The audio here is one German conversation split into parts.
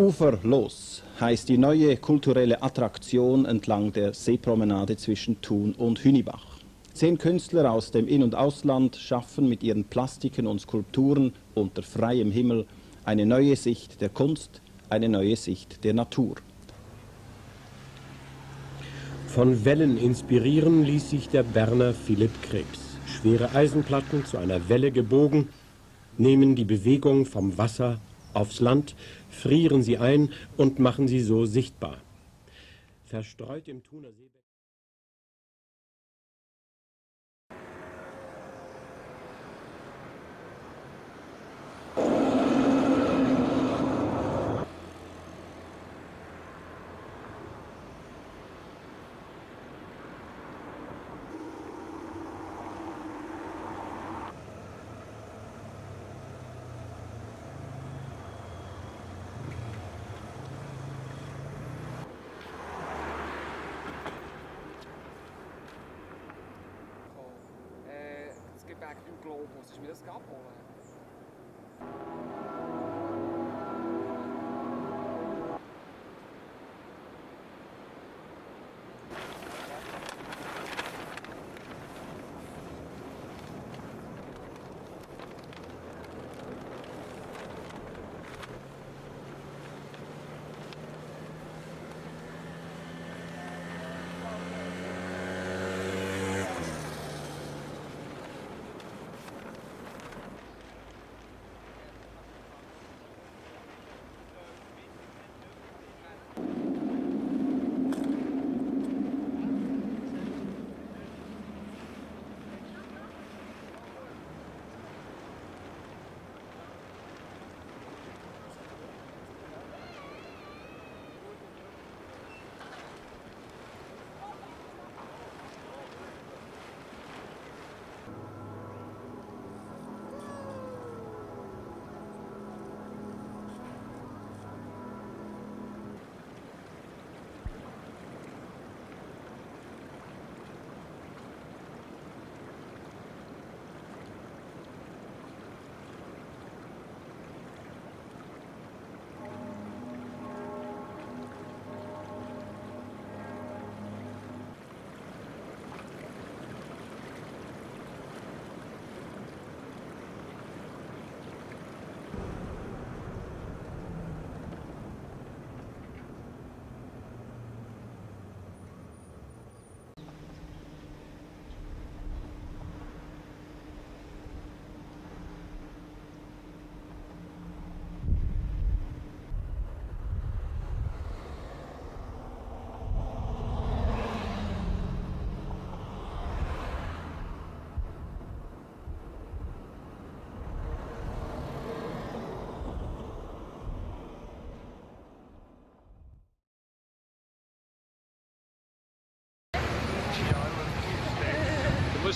Uferlos heißt die neue kulturelle Attraktion entlang der Seepromenade zwischen Thun und Hünibach. Zehn Künstler aus dem In- und Ausland schaffen mit ihren Plastiken und Skulpturen unter freiem Himmel eine neue Sicht der Kunst, eine neue Sicht der Natur. Von Wellen inspirieren ließ sich der Berner Philipp Krebs. Schwere Eisenplatten zu einer Welle gebogen, nehmen die Bewegung vom Wasser aufs Land, frieren sie ein und machen sie so sichtbar. Verstreut im Thuner Seebett Äh, das Gebäck im Globus, ist mir das abholen? Du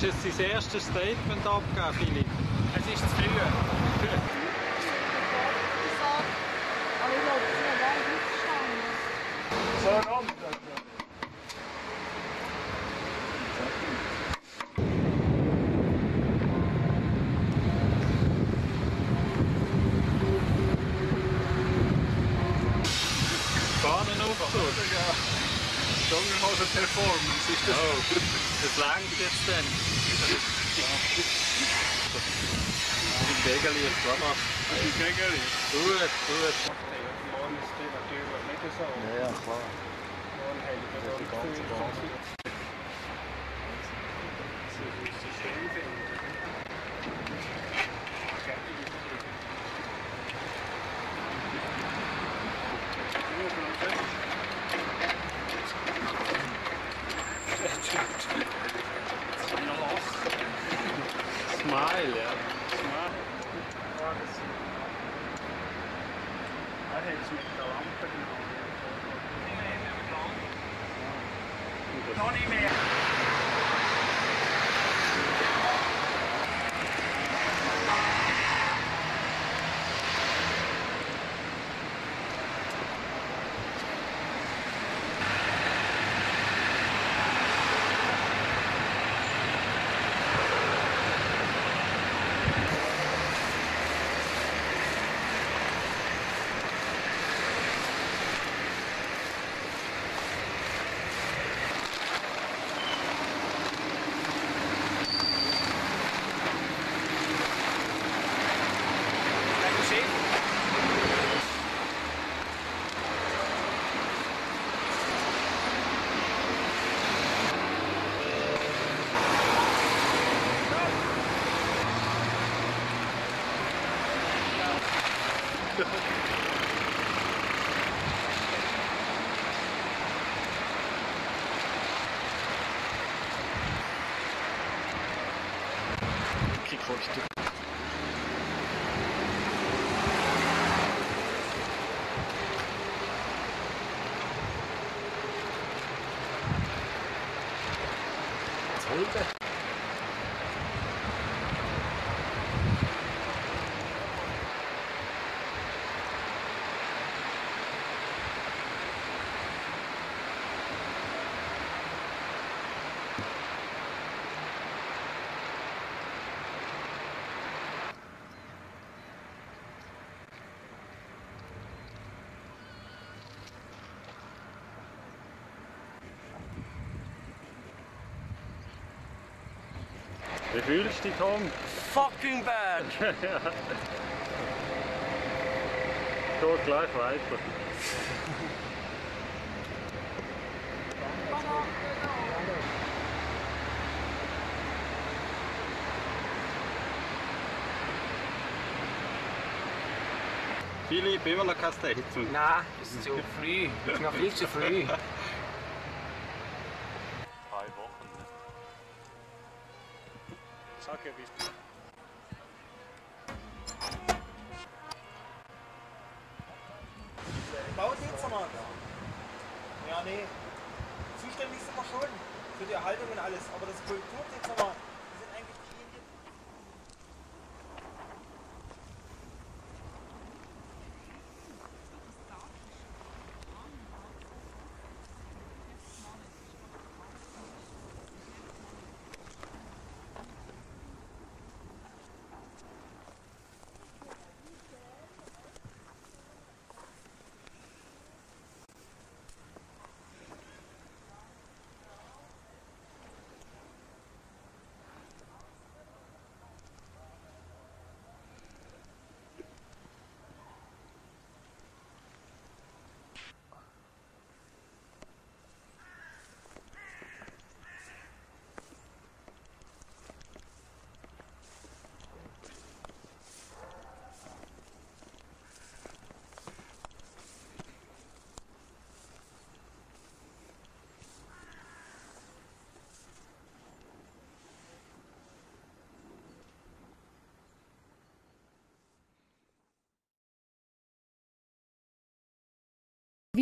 jetzt dein erstes Statement abgeben, Philipp. Es ist zu früh. Verstanden. Fahnenaufzug. Sonderhauser Performance ist das. Oh, das langt jetzt dann. Die Gegeli ist klar. Die Gegeli. Gut, Wie fühlst du dich, Tom? Fucking bad! Geht gleich weiter. Philipp, immer noch kein Statement. Nein, es ist zu früh. Es ist noch viel zu früh. Sag ja,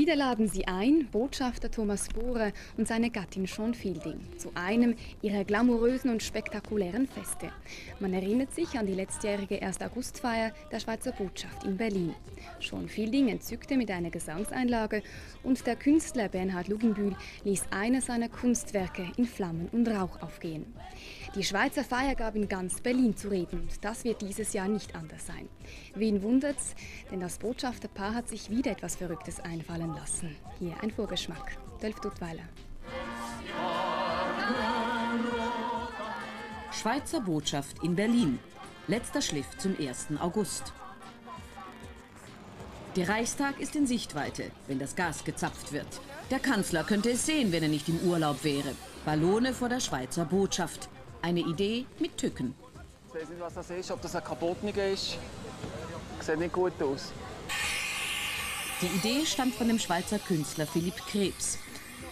Wieder laden sie ein, Botschafter Thomas Bohrer und seine Gattin Sean Fielding, zu einem ihrer glamourösen und spektakulären Feste. Man erinnert sich an die letztjährige 1. Augustfeier der Schweizer Botschaft in Berlin. Sean Fielding entzückte mit einer Gesangseinlage und der Künstler Bernhard Luginbühl ließ eines seiner Kunstwerke in Flammen und Rauch aufgehen. Die Schweizer Feier gab in ganz Berlin zu reden und das wird dieses Jahr nicht anders sein. Wen wundert's, denn das Botschafterpaar hat sich wieder etwas Verrücktes einfallen lassen. Hier ein Vorgeschmack. Dolf Duttweiler. Schweizer Botschaft in Berlin. Letzter Schliff zum 1. August. Der Reichstag ist in Sichtweite, wenn das Gas gezapft wird. Der Kanzler könnte es sehen, wenn er nicht im Urlaub wäre. Ballone vor der Schweizer Botschaft. Eine Idee mit Tücken. Ich weiß nicht, was das ist, ob das ein Kaputtniger ist. Sieht nicht gut aus. Die Idee stammt von dem Schweizer Künstler Philipp Krebs.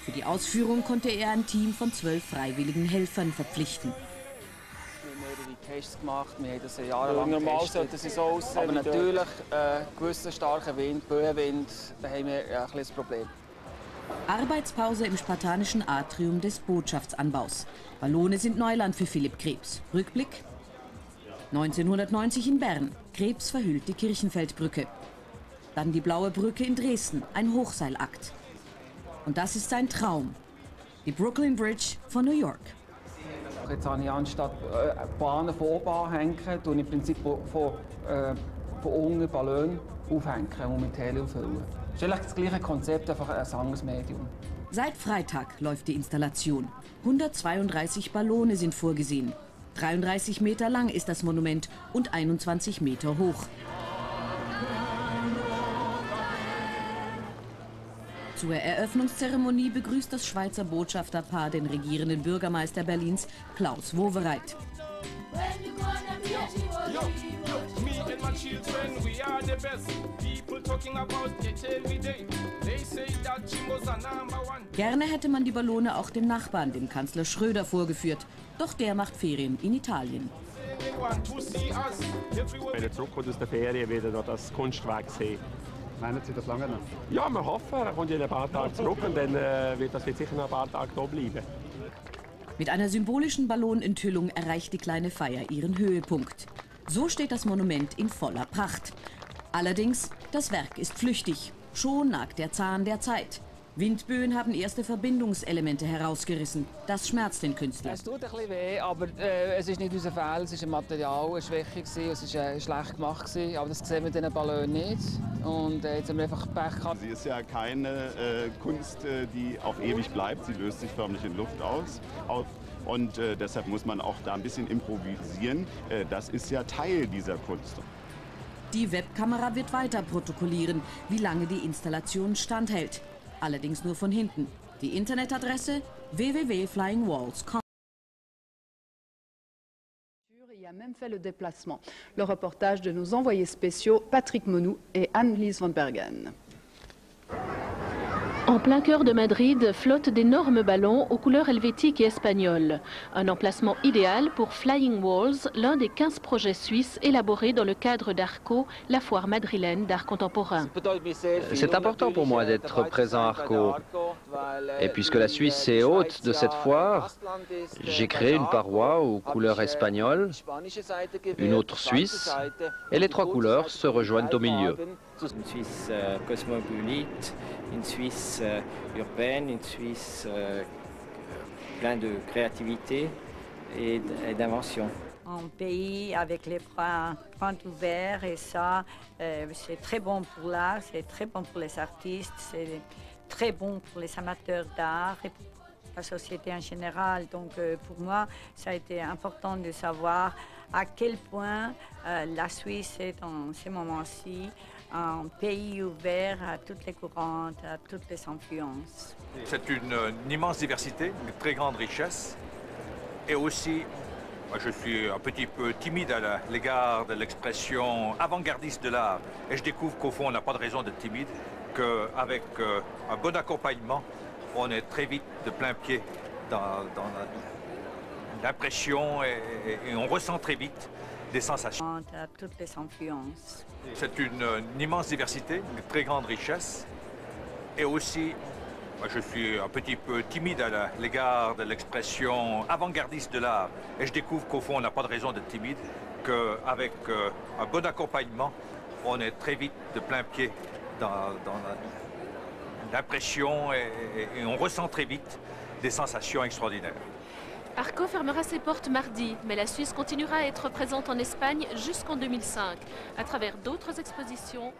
Für die Ausführung konnte er ein Team von zwölf freiwilligen Helfern verpflichten. Wir haben mehrere Tests gemacht, wir haben das jahrelang Normal getestet. sollte es so aussehen Aber natürlich, äh, gewisser starker Wind, Böenwind, da haben wir ja, ein kleines Problem. Arbeitspause im spartanischen Atrium des Botschaftsanbaus. Ballone sind Neuland für Philipp Krebs. Rückblick? 1990 in Bern. Krebs verhüllt die Kirchenfeldbrücke. Dann die Blaue Brücke in Dresden, ein Hochseilakt. Und das ist sein Traum. Die Brooklyn Bridge von New York. Jetzt habe ich anstatt äh, Bahnen von oben anhängen, ich im Prinzip von, von, äh, von unten Ballon aufhängen und mit Helium füllen. Eigentlich das gleiche Konzept, einfach ein anderes Medium. Seit Freitag läuft die Installation. 132 Ballone sind vorgesehen. 33 Meter lang ist das Monument und 21 Meter hoch. Zur Eröffnungszeremonie begrüßt das Schweizer Botschafterpaar den regierenden Bürgermeister Berlins, Klaus Wowereit. Yo, yo, me and my children, we are the best. People talking about it every day. They say that Jimbo's a number one. Gerne hätte man die Ballone auch dem Nachbarn, dem Kanzler Schröder, vorgeführt. Doch der macht Ferien in Italien. Wenn er zurückkommt aus der Ferien, wieder noch das Kunstwerk sehen. Meinen Sie das lange noch? Ja, wir hoffen, er kommt in ein paar Tage zurück und dann äh, wird das wird sicher noch ein paar Tage da bleiben. Mit einer symbolischen Ballonenthüllung erreicht die kleine Feier ihren Höhepunkt. So steht das Monument in voller Pracht. Allerdings, das Werk ist flüchtig. Schon nagt der Zahn der Zeit. Windböen haben erste Verbindungselemente herausgerissen. Das schmerzt den Künstler. Es tut ein bisschen weh, aber äh, es ist nicht unser Fehler, es ist ein Material, eine Schwäche, gewesen, es ist äh, schlecht gemacht. Gewesen, aber das sehen wir diesen Ballon nicht. Und äh, jetzt haben wir einfach Pech gehabt. Sie ist ja keine äh, Kunst, äh, die auf ewig bleibt. Sie löst sich förmlich in Luft aus. Auf. Und äh, deshalb muss man auch da ein bisschen improvisieren. Äh, das ist ja Teil dieser Kunst. Die Webkamera wird weiter protokollieren, wie lange die Installation standhält. Allerdings nur von hinten. Die Internetadresse www.flyingwalls.com. Déplacement. Le reportage de nos envoyés spéciaux Patrick Monou et Anne-Lise Van Bergen. En plein cœur de Madrid flottent d'énormes ballons aux couleurs helvétiques et espagnoles. Un emplacement idéal pour Flying Walls, l'un des 15 projets suisses élaborés dans le cadre d'ARCO, la foire madrilène d'art contemporain. C'est important pour moi d'être présent à Arco. Et puisque la Suisse est hôte de cette foire, j'ai créé une paroi aux couleurs espagnoles, une autre suisse, et les trois couleurs se rejoignent au milieu. Une Suisse euh, cosmopolite, une Suisse euh, urbaine, une Suisse euh, plein de créativité et d'invention. Un pays avec les grands ouverts et ça, c'est très bon pour l'art, c'est très bon pour les artistes, c'est très bon pour les amateurs d'art et pour la société en général. Donc pour moi, ça a été important de savoir à quel point euh, la Suisse est en ce moment-ci un pays ouvert à toutes les courantes, à toutes les influences. C'est une, immense diversité, une très grande richesse. Et aussi, moi je suis un petit peu timide à l'égard de l'expression avant-gardiste de l'art. Et je découvre qu'au fond, on n'a pas de raison d'être timide, qu'avec euh, un bon accompagnement, on est très vite de plein pied dans, dans la- l'impression et, on ressent très vite des sensations. À toutes les influences. C'est une, une immense diversité, une très grande richesse. Et aussi, moi je suis un petit peu timide à l'égard de l'expression avant-gardiste de l'art. Et je découvre qu'au fond, on n'a pas de raison d'être timide, qu'avec euh, un bon accompagnement, on est très vite de plein pied dans, l'impression et, et- et on ressent très vite des sensations extraordinaires. Arco fermera ses portes mardi, mais la Suisse continuera à être présente en Espagne jusqu'en 2005, à travers d'autres expositions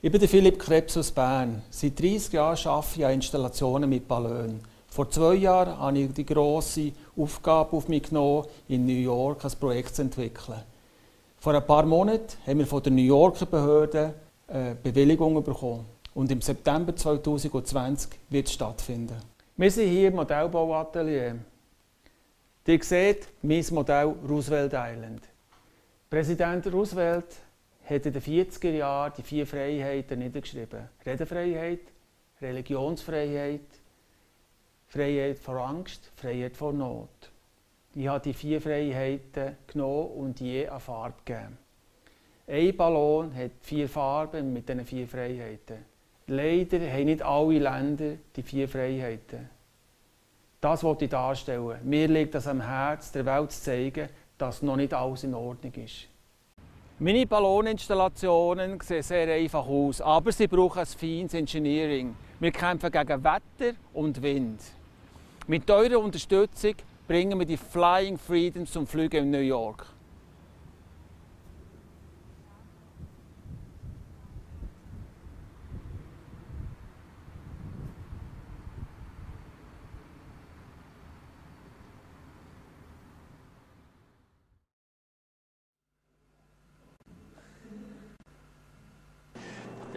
Ich bin Philipp Krebs aus Bern. Seit 30 Jahren arbeite ich an Installationen mit Ballon. Vor zwei Jahren habe ich die grosse Aufgabe auf mich genommen, in New York ein Projekt zu entwickeln. Vor ein paar Monaten haben wir von der New Yorker Behörde eine Bewilligung bekommen. Und im September 2020 wird es stattfinden. Wir sind hier im Modellbauatelier. Ihr seht mein Modell Roosevelt Island. Präsident Roosevelt hat in den 40er Jahren die vier Freiheiten niedergeschrieben. Redefreiheit, Religionsfreiheit, Freiheit vor Angst, Freiheit vor Not. Ich habe die vier Freiheiten genommen und je eine Farbe gegeben. Ein Ballon hat vier Farben mit diesen vier Freiheiten. Leider haben nicht alle Länder die vier Freiheiten. Das wollte ich darstellen. Mir liegt es am Herzen, der Welt zu zeigen, dass noch nicht alles in Ordnung ist. Meine Balloninstallationen sehen sehr einfach aus, aber sie brauchen ein feines Engineering. Wir kämpfen gegen Wetter und Wind. Mit eurer Unterstützung bringen wir die Flying Freedom zum Fliegen in New York.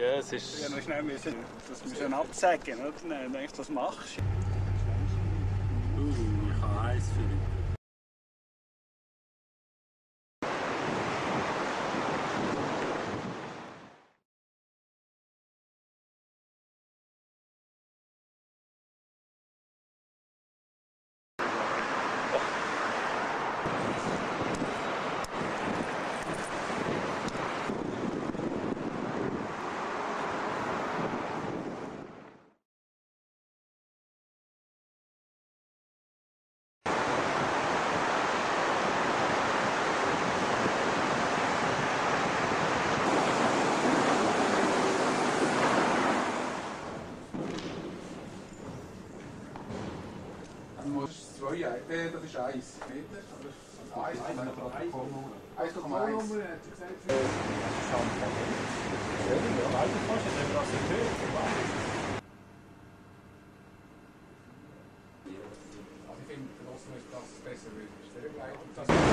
Ja, es ist... Ja, noch schnell müssen, das müssen absagen, oder? Dann denkst du, was machst du? neue äh, das ist 1 Meter. 1,1. 1,1. Also ich finde, für uns ist das besser, weil es stärker und das...